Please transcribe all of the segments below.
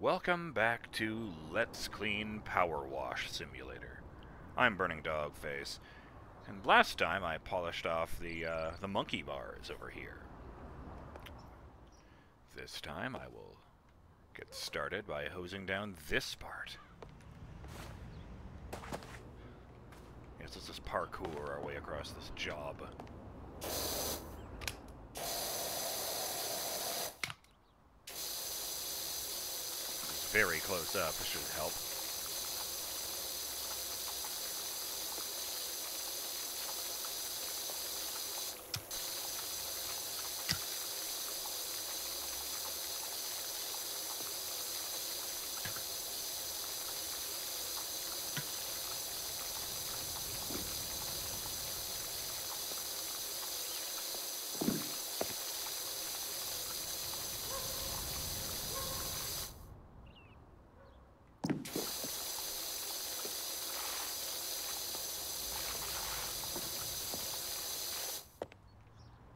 Welcome back to Let's Clean PowerWash Simulator. I'm Burning Dogface, and last time I polished off the, uh, the monkey bars over here. This time I will get started by hosing down this part. Yes, let's just parkour our way across this job. Very close up. This should help.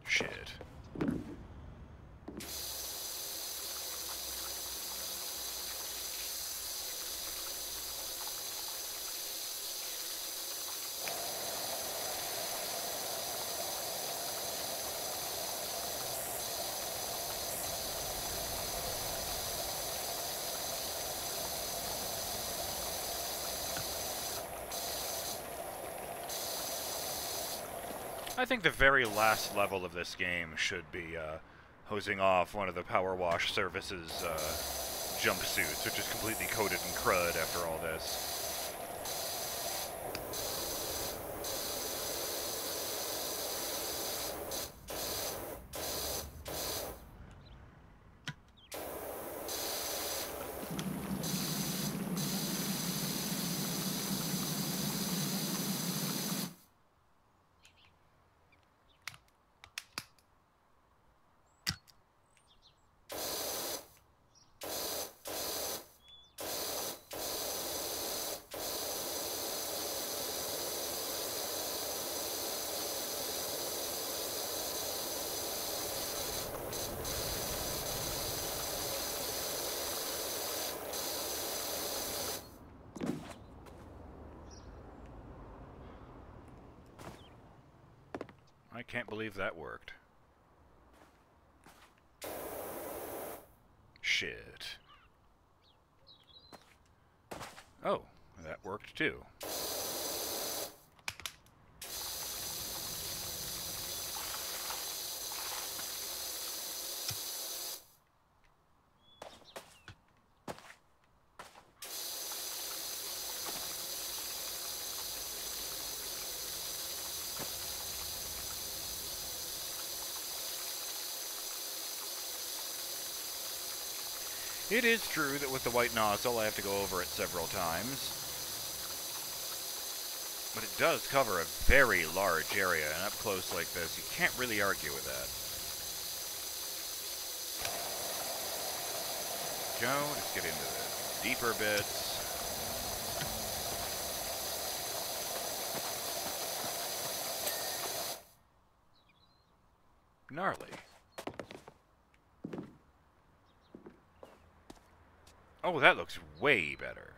Shit. I think the very last level of this game should be uh, hosing off one of the Power Wash Services uh, jumpsuits, which is completely coated in crud after all this. Can't believe that worked. Shit. Oh, that worked too. It is true that with the white nozzle I have to go over it several times. But it does cover a very large area, and up close like this, you can't really argue with that. Go, just get into the deeper bits. Gnarly. Oh, that looks way better.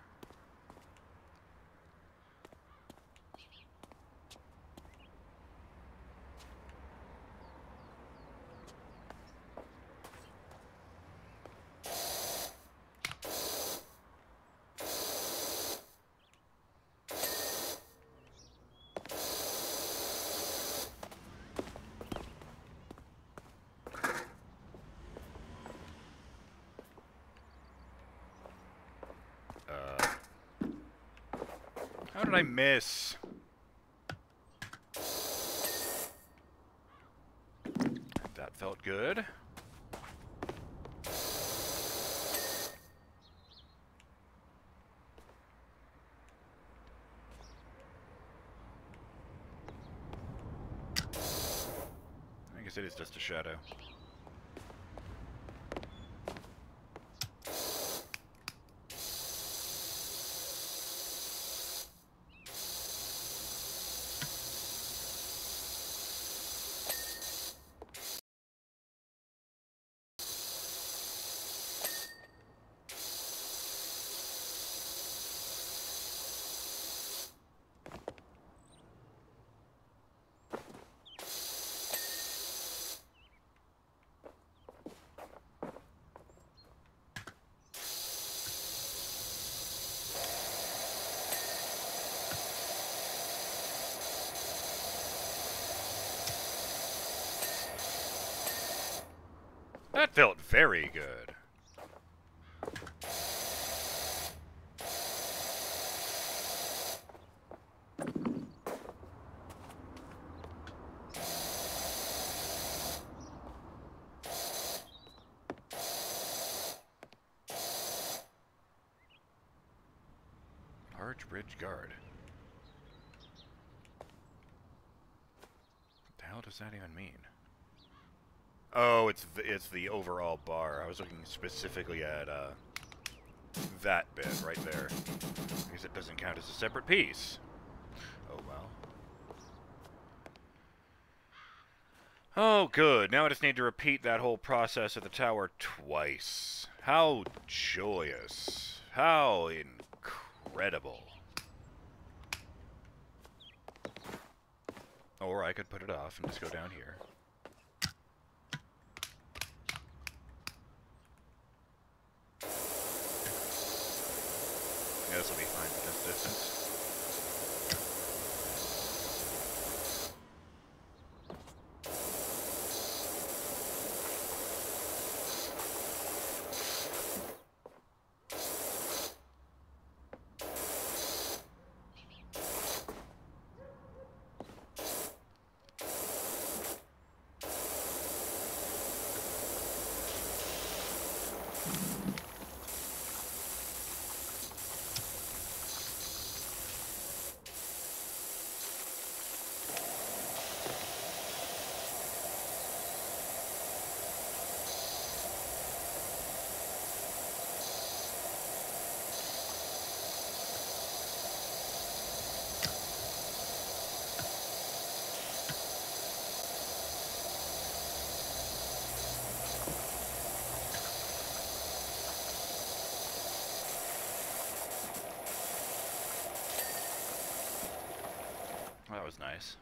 Uh, how did I miss? That felt good. I guess it is just a shadow. That felt very good. Large Bridge Guard. What the hell does that even mean? Oh, it's the, overall bar. I was looking specifically at uh, that bit right there. Because it doesn't count as a separate piece. Oh, well. Oh, good. Now I just need to repeat that whole process at the tower twice. How joyous. How incredible. Or I could put it off and just go down here. Yeah, this will be fine at this distance. That nice.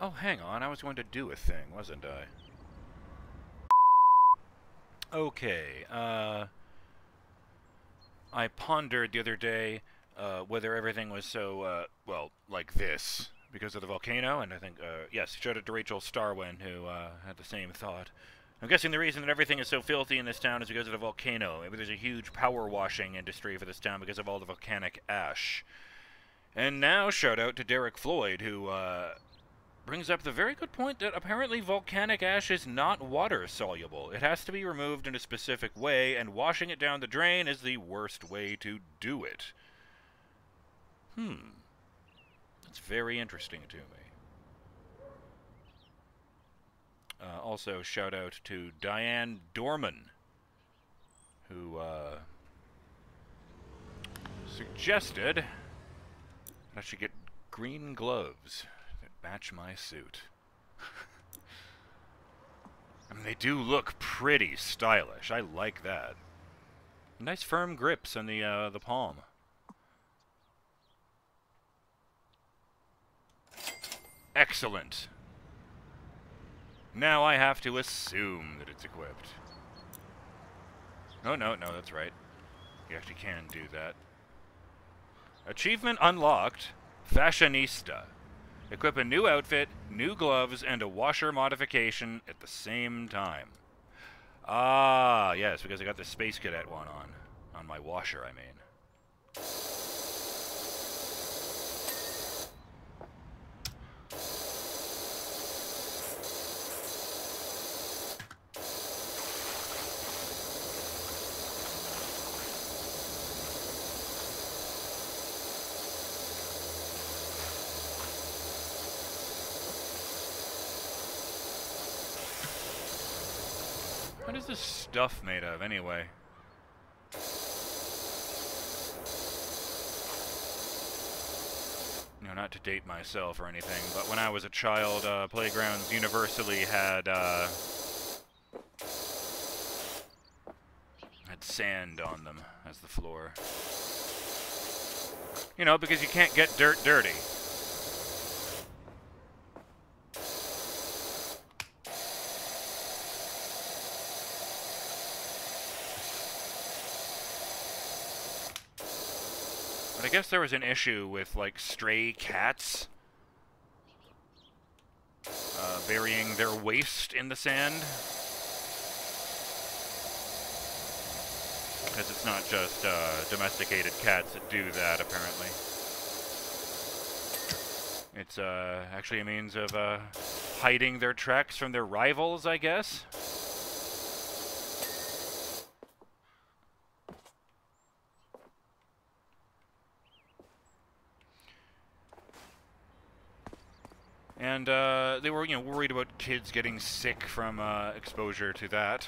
Oh, hang on. I was going to do a thing, wasn't I? Okay, uh... I pondered the other day uh, whether everything was so, uh, well, like this, because of the volcano, and I think, uh, yes, showed it to Rachel Starwin, who uh, had the same thought. I'm guessing the reason that everything is so filthy in this town is because of the volcano. Maybe there's a huge power washing industry for this town because of all the volcanic ash. And now, shout out to Derek Floyd, who uh, brings up the very good point that apparently volcanic ash is not water soluble. It has to be removed in a specific way, and washing it down the drain is the worst way to do it. Hmm. That's very interesting to me. Uh, also, shout out to Diane Dorman, who uh, suggested that I should get green gloves that match my suit. I mean, they do look pretty stylish. I like that. Nice firm grips on the uh, the palm. Excellent. Now I have to assume that it's equipped. Oh, no, no, that's right. You actually can do that. Achievement unlocked. Fashionista. Equip a new outfit, new gloves, and a washer modification at the same time. Ah, yes, because I got the Space Cadet one on. On my washer, I mean. What is this stuff made of, anyway? You know, not to date myself or anything, but when I was a child, uh, playgrounds universally had, uh, had sand on them as the floor. You know, because you can't get dirt dirty. I guess there was an issue with, like, stray cats uh, burying their waste in the sand. Because it's not just uh, domesticated cats that do that, apparently. It's uh, actually a means of uh, hiding their tracks from their rivals, I guess. And uh, they were, you know, worried about kids getting sick from uh, exposure to that.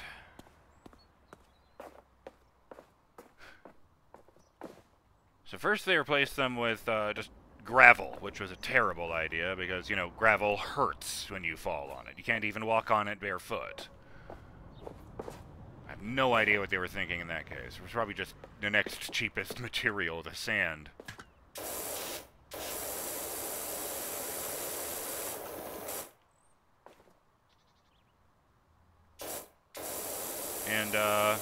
So first they replaced them with uh, just gravel, which was a terrible idea because, you know, gravel hurts when you fall on it. You can't even walk on it barefoot. I have no idea what they were thinking in that case. It was probably just the next cheapest material, the sand. And, uh,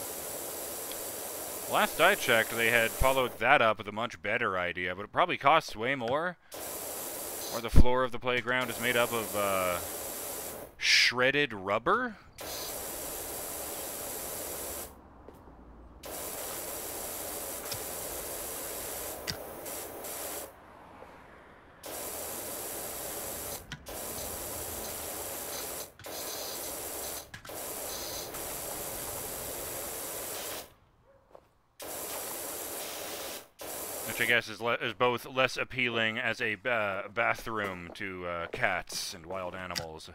last I checked, they had followed that up with a much better idea, but it probably costs way more. Or the floor of the playground is made up of, uh, shredded rubber? Guess is, is both less appealing as a uh, bathroom to uh, cats and wild animals,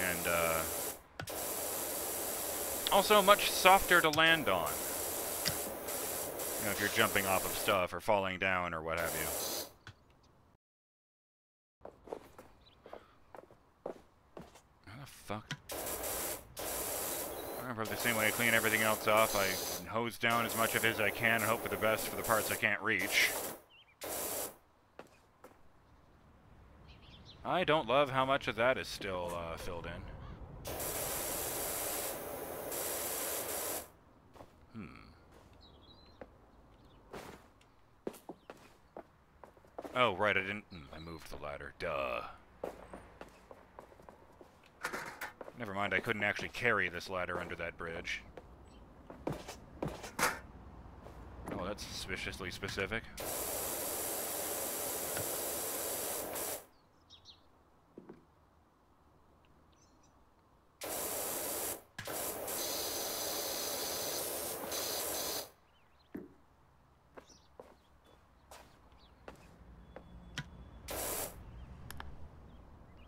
and uh, also much softer to land on. You know, if you're jumping off of stuff or falling down or what have you. Fuck? Probably the same way I clean everything else off. I hose down as much of it as I can and hope for the best for the parts I can't reach. I don't love how much of that is still uh, filled in. Hmm. Oh, right, I didn't... Hmm, I moved the ladder. Duh. Never mind, I couldn't actually carry this ladder under that bridge. Oh, that's suspiciously specific.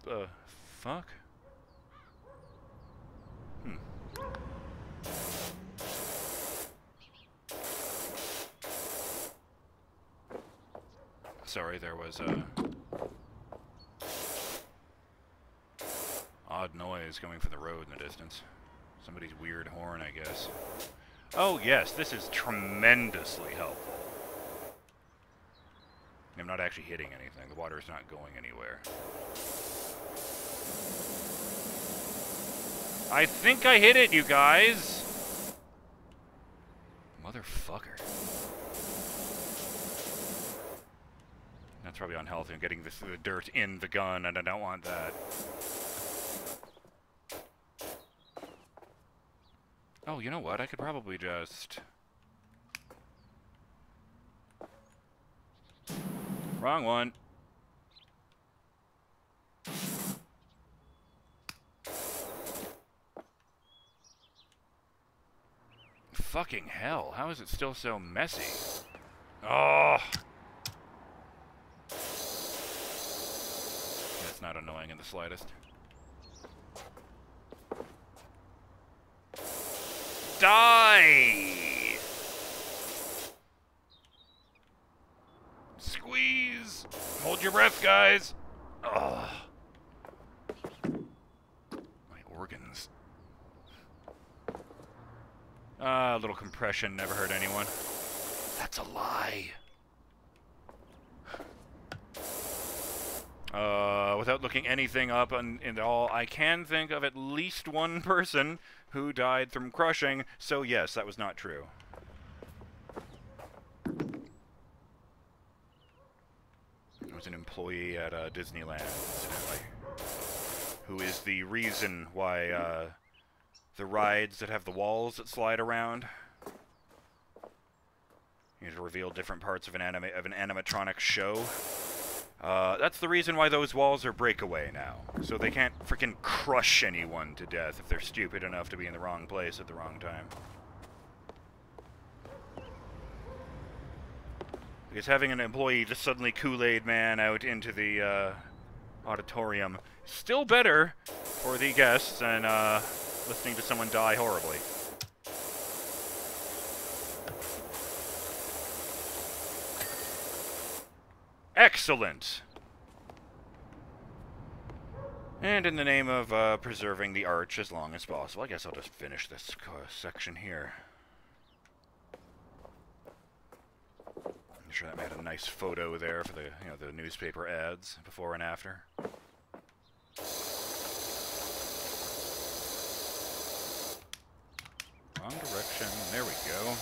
The fuck? sorry, there was a odd noise coming from the road in the distance. Somebody's weird horn, I guess. Oh yes, this is tremendously helpful. I'm not actually hitting anything. The water is not going anywhere. I think I hit it, you guys! Motherfucker. That's probably unhealthy. I'm getting this, the dirt in the gun, and I don't want that. Oh, you know what? I could probably just... Wrong one. Fucking hell, how is it still so messy? Oh! That's not annoying in the slightest. Die! Squeeze! Hold your breath, guys! Ugh. My organs. Ah, uh, a little compression never hurt anyone. That's a lie. Uh, looking anything up in, in all, I can think of at least one person who died from crushing, so yes, that was not true. It was an employee at uh, Disneyland, incidentally, who is the reason why uh, the rides that have the walls that slide around you reveal different parts of an anime of an animatronic show. Uh, that's the reason why those walls are breakaway now. So they can't freaking crush anyone to death if they're stupid enough to be in the wrong place at the wrong time. Because having an employee just suddenly Kool-Aid man out into the uh, auditorium still better for the guests than uh, listening to someone die horribly. Excellent! And in the name of uh, preserving the arch as long as possible, I guess I'll just finish this section here. I'm sure that made a nice photo there for the you know the newspaper ads before and after. Wrong direction. There we go.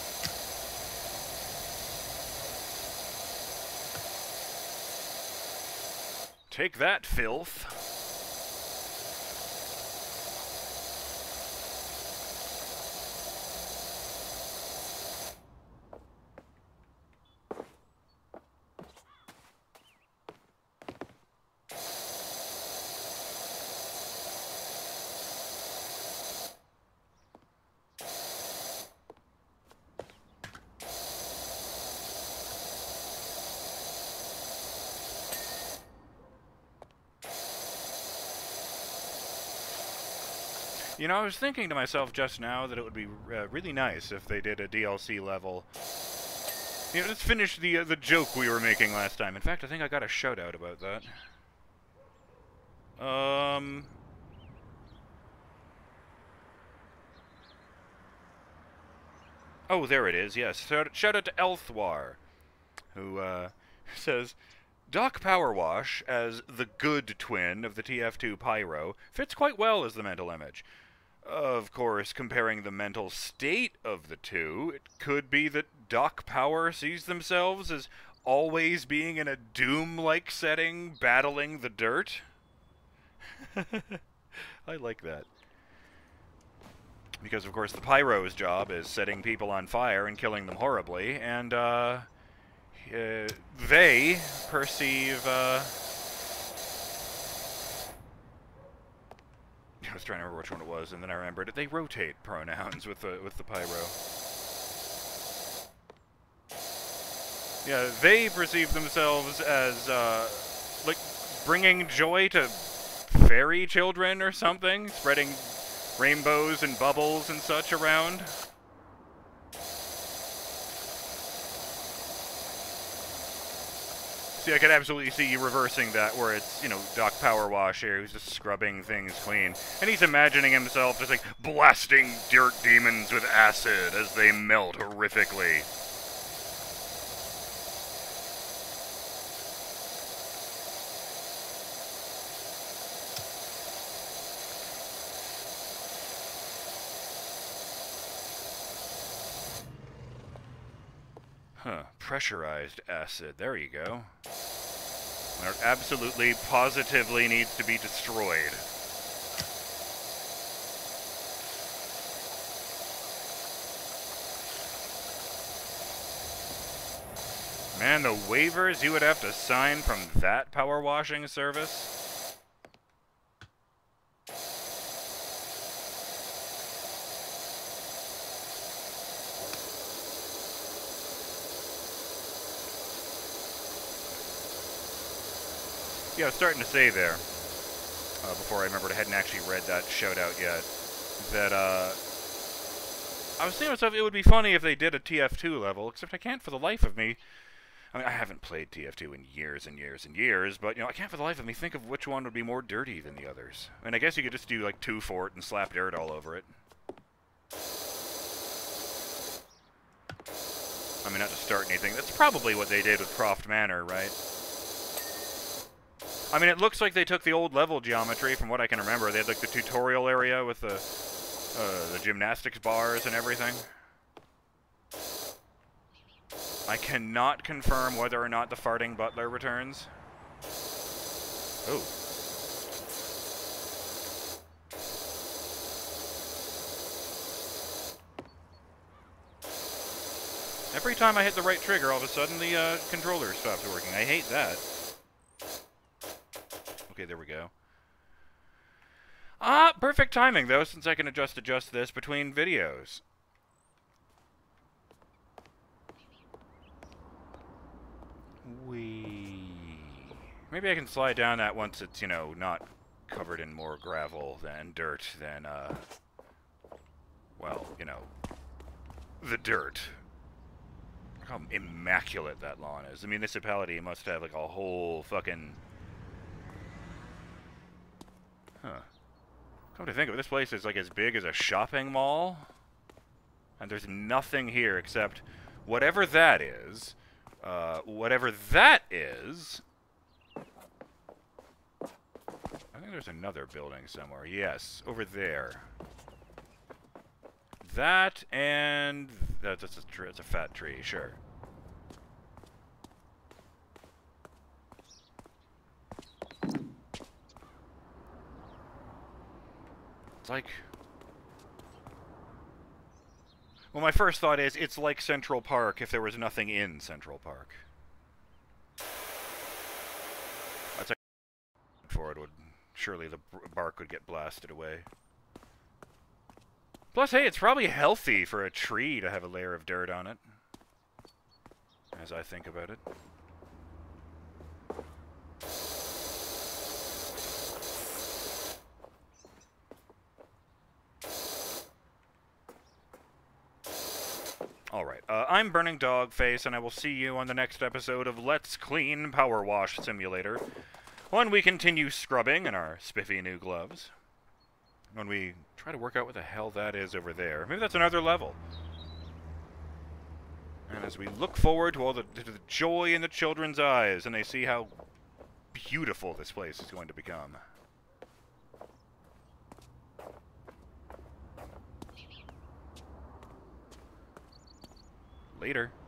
Take that, filth. You know, I was thinking to myself just now that it would be uh, really nice if they did a DLC level. You know, let's finish the uh, the joke we were making last time. In fact, I think I got a shout out about that. Um. Oh, there it is. Yes. Shout out to Elthwar, who uh, says. Doc Powerwash, as the good twin of the TF2 Pyro, fits quite well as the mental image. Of course, comparing the mental state of the two, it could be that Doc Power sees themselves as always being in a Doom-like setting, battling the dirt. I like that. Because, of course, the Pyro's job is setting people on fire and killing them horribly, and, uh, uh they perceive, uh, I was trying to remember which one it was, and then I remembered they rotate pronouns with the with the pyro. Yeah, they perceive themselves as uh, like bringing joy to fairy children or something, spreading rainbows and bubbles and such around. see, I could absolutely see you reversing that, where it's you know Doc Power Wash here, who's just scrubbing things clean, and he's imagining himself just like blasting dirt demons with acid as they melt horrifically. Huh, pressurized acid. There you go. That absolutely, positively needs to be destroyed. Man, the waivers you would have to sign from that power washing service? Yeah, I was starting to say there, uh, before I remembered I hadn't actually read that shout out yet, that, uh, I was thinking myself, it would be funny if they did a TF2 level, except I can't for the life of me I mean, I haven't played TF2 in years and years and years, but you know, I can't for the life of me think of which one would be more dirty than the others. I mean, I guess you could just do like 2Fort and slap dirt all over it. I mean, not to start anything. That's probably what they did with Croft Manor, right? I mean, it looks like they took the old level geometry from what I can remember. They had like the tutorial area with the uh, the gymnastics bars and everything. I cannot confirm whether or not the farting butler returns. Oh. Every time I hit the right trigger, all of a sudden the uh, controller stops working. I hate that. Okay, there we go. Ah, perfect timing, though, since I can adjust adjust this between videos. Wee. Maybe I can slide down that once it's, you know, not covered in more gravel than dirt than, uh, well, you know, the dirt. Look how immaculate that lawn is. The municipality must have, like, a whole fucking... Huh. Come to think of it, this place is, like, as big as a shopping mall. And there's nothing here except whatever that is uh, whatever that is... I think there's another building somewhere. Yes, over there. That and... That's, a, tree, that's a fat tree, sure. It's like... Well, my first thought is it's like Central Park if there was nothing in Central Park. That's a for it would surely the bark would get blasted away. Plus, hey, it's probably healthy for a tree to have a layer of dirt on it. As I think about it. Alright, uh, I'm Burning Dog Face, and I will see you on the next episode of Let's Clean PowerWash Simulator, when we continue scrubbing in our spiffy new gloves. When we try to work out what the hell that is over there. Maybe that's another level. And as we look forward to all the, to the joy in the children's eyes, and they see how beautiful this place is going to become. Later.